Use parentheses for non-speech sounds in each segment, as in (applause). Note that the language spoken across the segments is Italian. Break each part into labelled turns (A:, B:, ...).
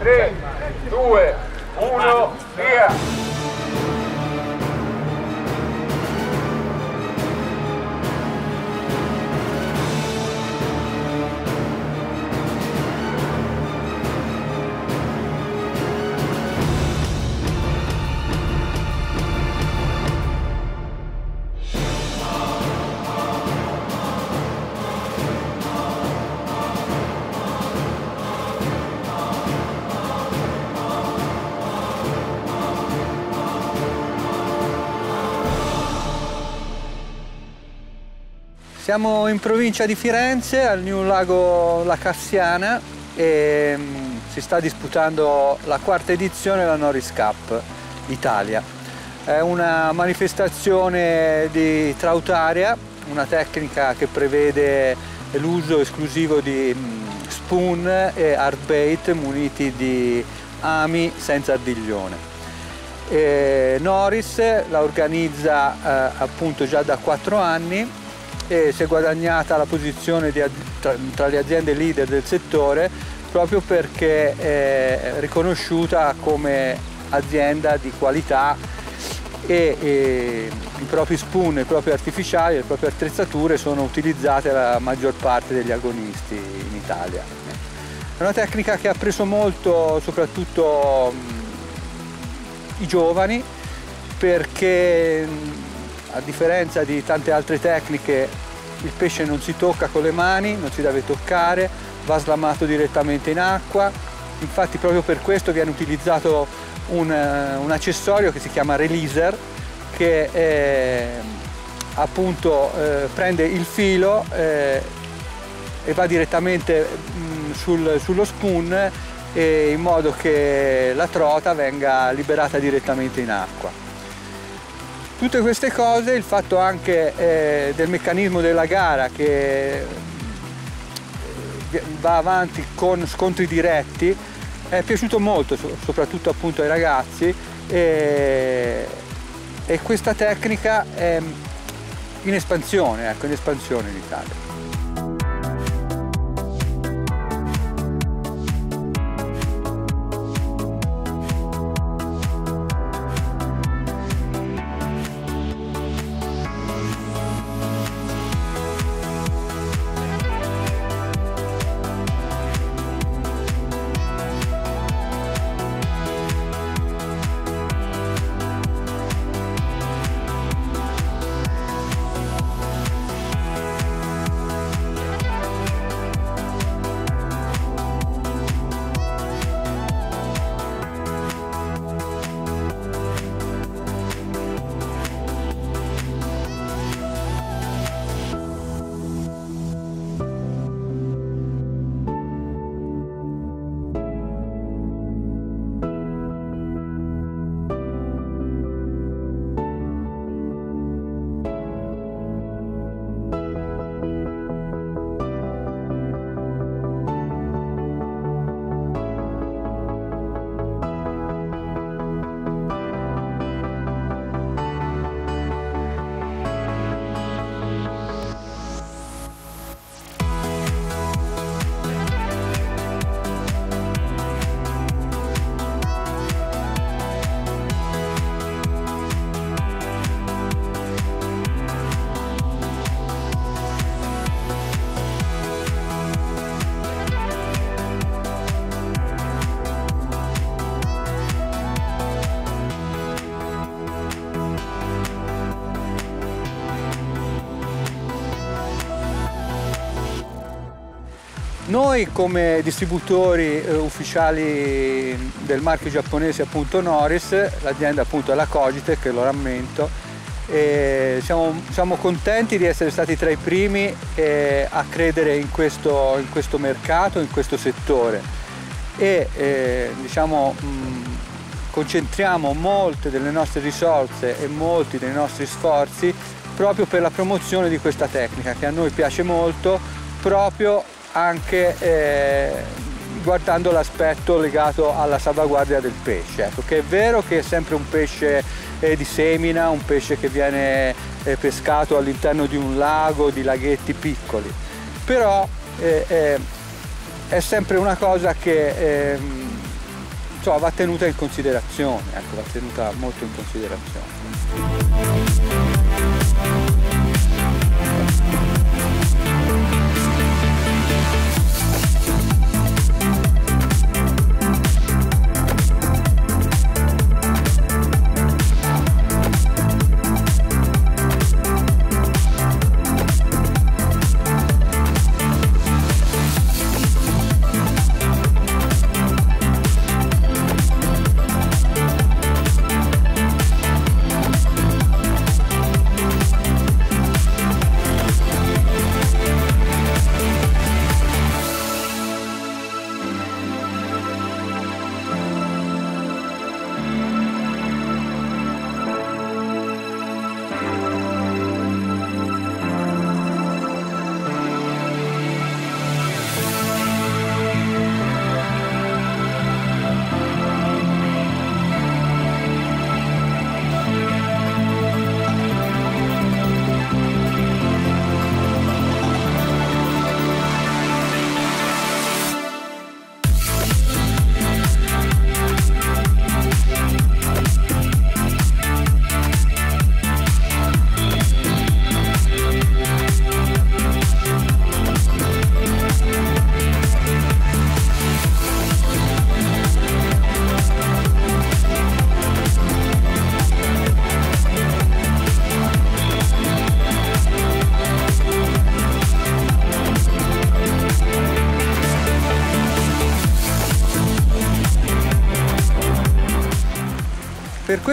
A: 3, 2, 1, via!
B: Siamo in provincia di Firenze, al New Lago La Cassiana e mm, si sta disputando la quarta edizione della Norris Cup Italia. È una manifestazione di trautaria, una tecnica che prevede l'uso esclusivo di mm, spoon e hardbait muniti di ami senza ardiglione. E Norris la organizza eh, appunto già da quattro anni e si è guadagnata la posizione di, tra, tra, le aziende leader del settore proprio perché è riconosciuta come azienda di qualità e, e i propri spoon, i propri artificiali, le proprie attrezzature sono utilizzate dalla maggior parte degli agonisti in Italia. È una tecnica che ha preso molto soprattutto i giovani perché a differenza di tante altre tecniche il pesce non si tocca con le mani, non si deve toccare, va slamato direttamente in acqua, infatti proprio per questo viene utilizzato un, eh, un accessorio che si chiama releaser che eh, appunto eh, prende il filo eh, e va direttamente mh, mm, sul, sullo spoon in modo che la trota venga liberata direttamente in acqua. Tutte queste cose, il fatto anche eh, del meccanismo della gara che eh, va avanti con scontri diretti, è piaciuto molto, soprattutto appunto ai ragazzi e, e questa tecnica è in espansione, ecco, in espansione in Italia. Noi come distributori eh, ufficiali del marchio giapponese appunto Norris, l'azienda appunto è la Cogite che lo rammento, siamo, siamo, contenti di essere stati tra i primi eh, a credere in questo, in questo, mercato, in questo settore. E eh, diciamo, mh, concentriamo molte delle nostre risorse e molti dei nostri sforzi proprio per la promozione di questa tecnica che a noi piace molto proprio anche eh, guardando l'aspetto legato alla salvaguardia del pesce, ecco, che è vero che è sempre un pesce eh, di semina, un pesce che viene eh, pescato all'interno di un lago, di laghetti piccoli, però eh, eh, è sempre una cosa che ehm, insomma, va tenuta in considerazione, ecco, va tenuta molto in considerazione.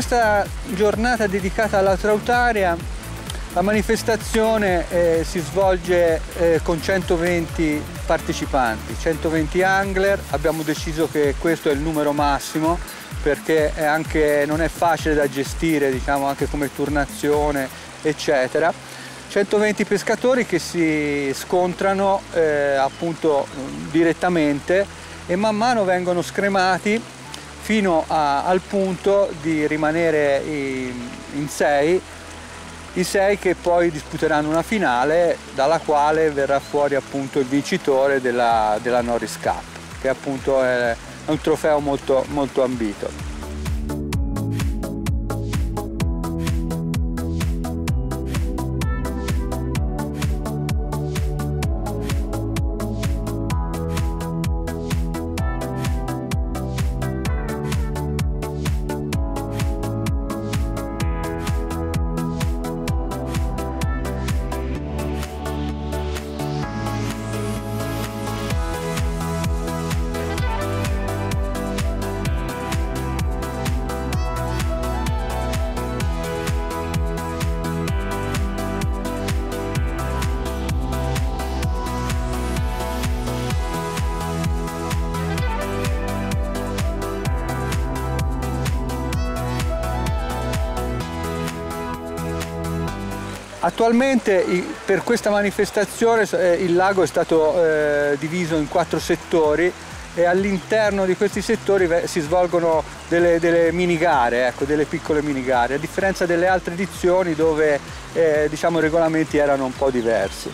B: Questa giornata dedicata alla Trautaria la manifestazione eh, si svolge eh, con 120 partecipanti, 120 angler, abbiamo deciso che questo è il numero massimo perché è anche, non è facile da gestire diciamo, anche come turnazione eccetera. 120 pescatori che si scontrano eh, appunto direttamente e man mano vengono scremati fino a, al punto di rimanere in 6 i sei che poi disputeranno una finale dalla quale verrà fuori appunto il vincitore della, della Norris Cup che appunto è un trofeo molto, molto ambito. Attualmente per questa manifestazione eh, il lago è stato eh, diviso in quattro settori e all'interno di questi settori si svolgono delle, delle mini gare, ecco, delle piccole mini gare, a differenza delle altre edizioni dove eh, diciamo, i regolamenti erano un po' diversi.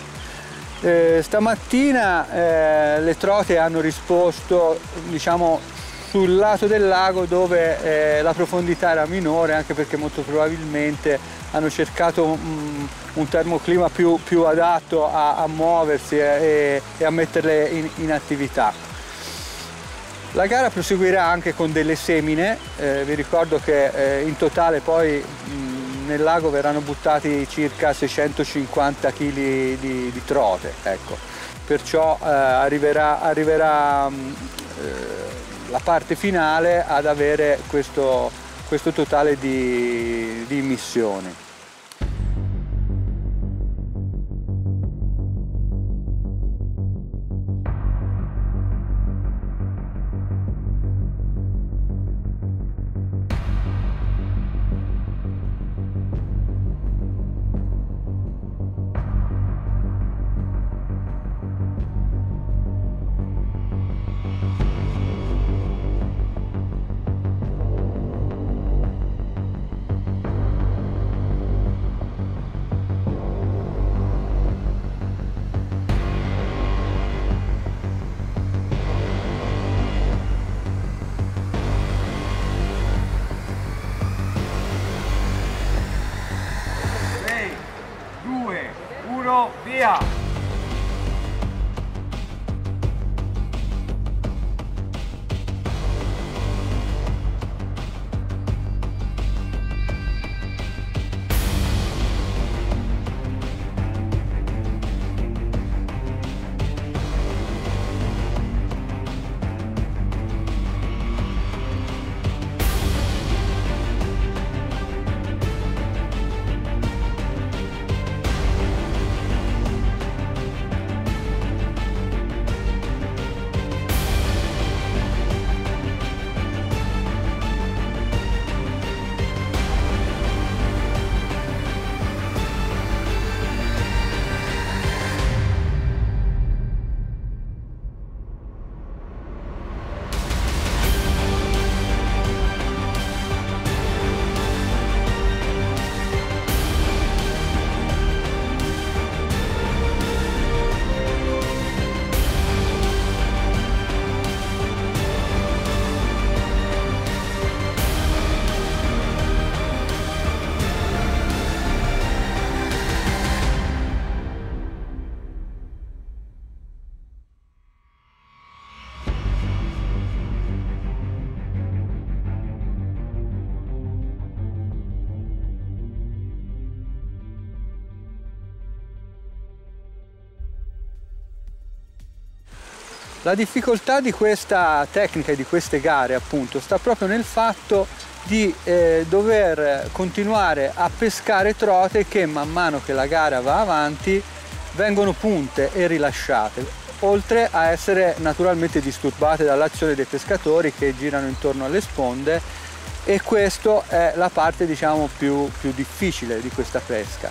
B: Eh, stamattina eh, le trote hanno risposto diciamo, sul lato del lago dove eh, la profondità era minore anche perché molto probabilmente hanno cercato un, un termoclima più, più adatto a, a muoversi e, e, a metterle in, in, attività. La gara proseguirà anche con delle semine, eh, vi ricordo che eh, in totale poi mh, nel lago verranno buttati circa 650 kg di, di trote, ecco. perciò eh, arriverà, arriverà mh, eh, la parte finale ad avere questo, questo totale di, di immissioni. La difficoltà di questa tecnica e di queste gare appunto sta proprio nel fatto di eh, dover continuare a pescare trote che man mano che la gara va avanti vengono punte e rilasciate, oltre a essere naturalmente disturbate dall'azione dei pescatori che girano intorno alle sponde e questa è la parte diciamo più, più difficile di questa pesca.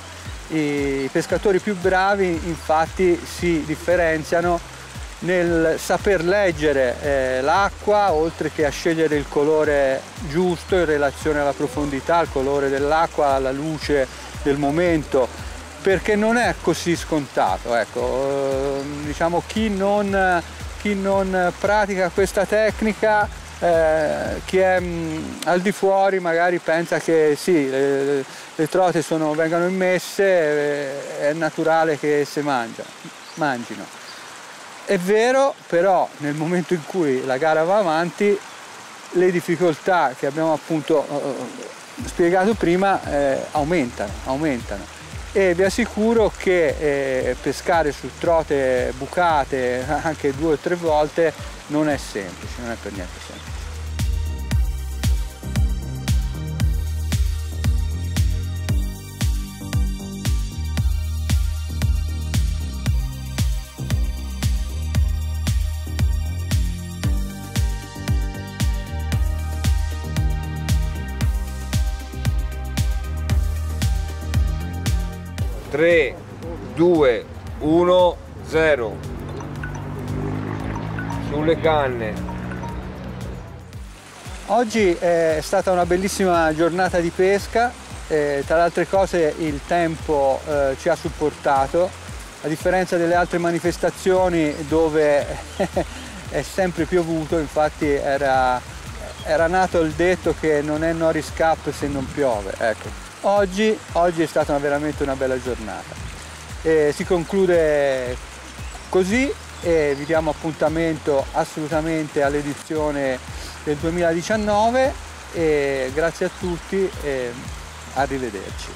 B: I pescatori più bravi infatti si differenziano nel saper leggere eh, l'acqua oltre che a scegliere il colore giusto in relazione alla profondità, al colore dell'acqua, alla luce del momento perché non è così scontato ecco, eh, diciamo chi non, chi non pratica questa tecnica eh, chi è mh, mm, al di fuori magari pensa che sì, le, le trote sono, vengano immesse, eh, è naturale che si mangia, mangino. È vero, però nel momento in cui la gara va avanti le difficoltà che abbiamo appunto eh, spiegato prima eh, aumentano, aumentano e vi assicuro che eh, pescare su trote bucate (laughs) anche due o tre volte non è semplice, non è per niente semplice.
A: 3, 2, 1, 0 sulle canne.
B: Oggi è stata una bellissima giornata di pesca, eh, tra le altre cose il tempo eh, ci ha supportato, a differenza delle altre manifestazioni dove (laughs) è sempre piovuto, infatti era, era nato il detto che non è Noris Cup se non piove. Ecco. Oggi, oggi è stata veramente una bella giornata. E si conclude così e vi diamo appuntamento assolutamente all'edizione del 2019 e grazie a tutti e arrivederci.